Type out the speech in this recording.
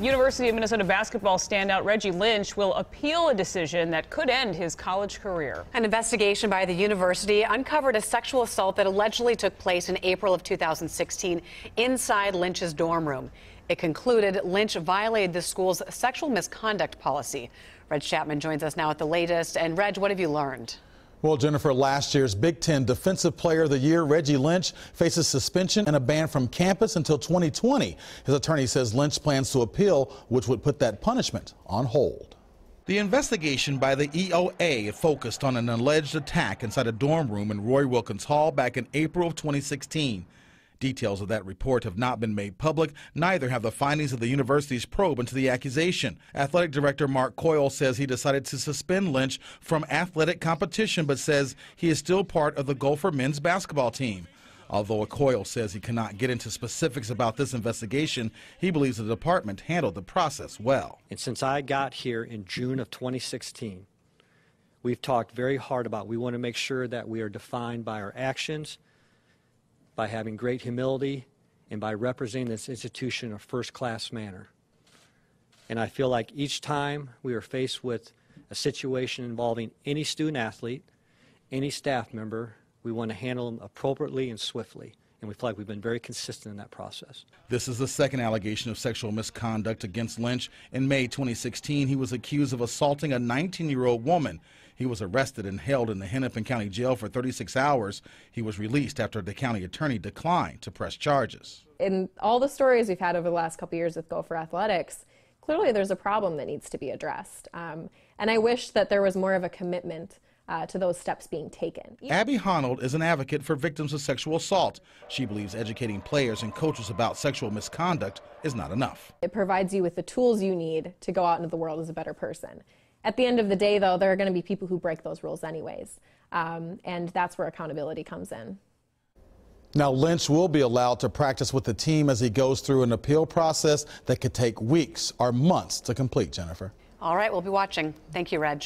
University of Minnesota basketball standout Reggie Lynch will appeal a decision that could end his college career. An investigation by the university uncovered a sexual assault that allegedly took place in April of 2016 inside Lynch's dorm room. It concluded Lynch violated the school's sexual misconduct policy. Reg Chapman joins us now at the latest. And Reg, what have you learned? Well, Jennifer, last year's Big Ten Defensive Player of the Year, Reggie Lynch, faces suspension and a ban from campus until 2020. His attorney says Lynch plans to appeal, which would put that punishment on hold. The investigation by the EOA focused on an alleged attack inside a dorm room in Roy Wilkins Hall back in April of 2016. Details of that report have not been made public. Neither have the findings of the university's probe into the accusation. Athletic Director Mark Coyle says he decided to suspend Lynch from athletic competition, but says he is still part of the Gopher men's basketball team. Although Coyle says he cannot get into specifics about this investigation, he believes the department handled the process well. And since I got here in June of 2016, we've talked very hard about we want to make sure that we are defined by our actions by having great humility and by representing this institution in a first class manner. And I feel like each time we are faced with a situation involving any student athlete, any staff member, we want to handle them appropriately and swiftly. And we feel like we've been very consistent in that process. This is the second allegation of sexual misconduct against Lynch. In May 2016, he was accused of assaulting a 19 year old woman. He was arrested and held in the Hennepin County Jail for 36 hours. He was released after the county attorney declined to press charges. In all the stories we've had over the last couple years with Gopher Athletics, clearly there's a problem that needs to be addressed. Um, and I wish that there was more of a commitment uh, to those steps being taken. Abby Honold is an advocate for victims of sexual assault. She believes educating players and coaches about sexual misconduct is not enough. It provides you with the tools you need to go out into the world as a better person. At the end of the day, though, there are going to be people who break those rules anyways, um, and that's where accountability comes in. Now, Lynch will be allowed to practice with the team as he goes through an appeal process that could take weeks or months to complete, Jennifer. All right, we'll be watching. Thank you, Reg.